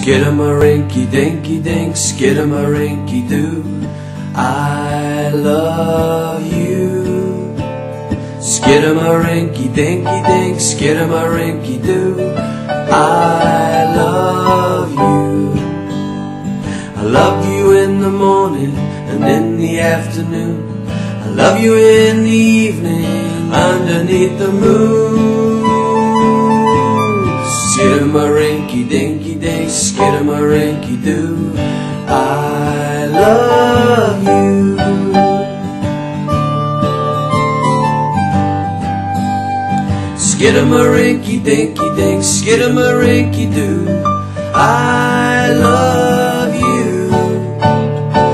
Skidamarinky dinky dink, skidamarinky doo. I love you. Skidamarinky dinky dink, skidamarinky doo. I love you. I love you in the morning and in the afternoon. I love you in the evening underneath the moon. Skidamarinky dinky dink, skidamarinky doo. I love you. Skidamarinky dinky dink, skidamarinky doo. I love you.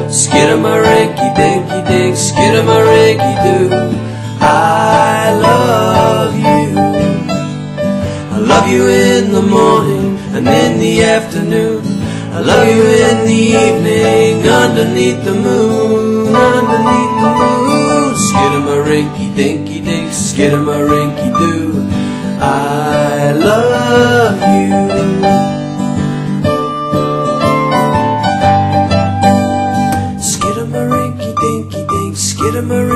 Skidamarinky dinky dink, skidamarinky doo. I love you. I love you morning and in the afternoon. I love you in the evening underneath the moon, underneath the moon. Skidamarinky dinky dink, skidamarinky doo. I love you. Skidamarinky dinky dink, skidamarinky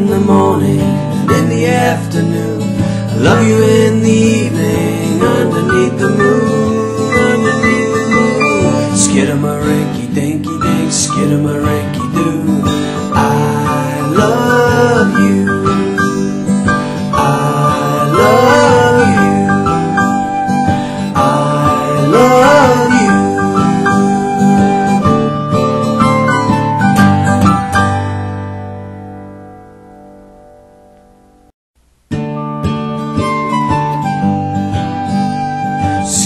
in the morning and in the afternoon. I love you in the evening underneath the moon,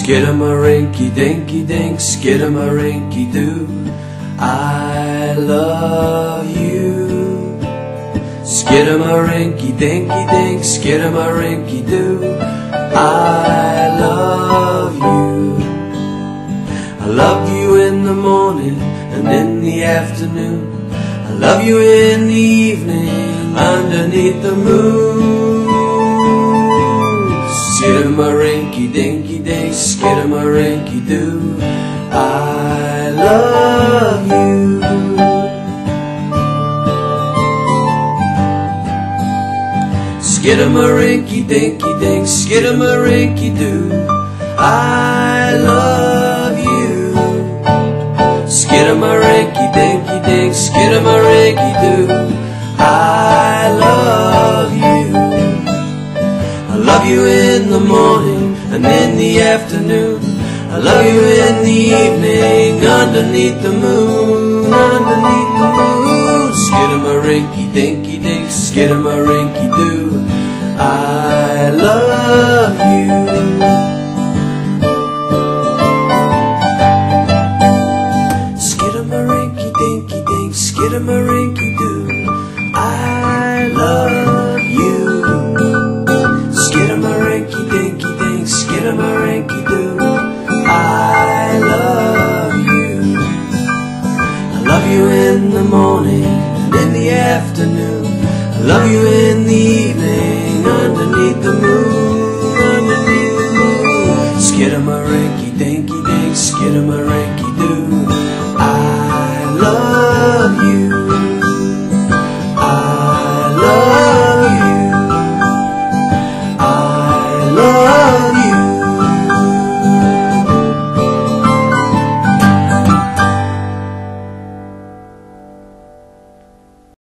Skidamarinky dinky dink, skidamarinky doo. I love you. Skidamarinky dinky dink, skidamarinky doo. I love you. I love you in the morning and in the afternoon. I love you in the evening underneath the moon. Skidamarinky dinky dink, skidamarinky doo. I love you. Skidamarinky dinky dink, skidamarinky doo. I love you. Skidamarinky dinky dink, skidamarinky doo. I and in the afternoon. I love you in the evening underneath the moon, underneath the moon. Skidamarinky dinky dink, skidamarinky doo. I love you. Skidamarinky dinky dink, skidamarinky love you in the morning and in the afternoon. I love you in the evening underneath the moon, underneath the moon. Skidamarinky dinky dink, skidamarinky